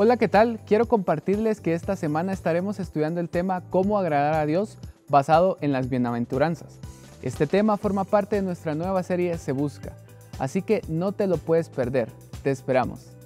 Hola, ¿qué tal? Quiero compartirles que esta semana estaremos estudiando el tema Cómo agradar a Dios basado en las bienaventuranzas. Este tema forma parte de nuestra nueva serie Se Busca, así que no te lo puedes perder. Te esperamos.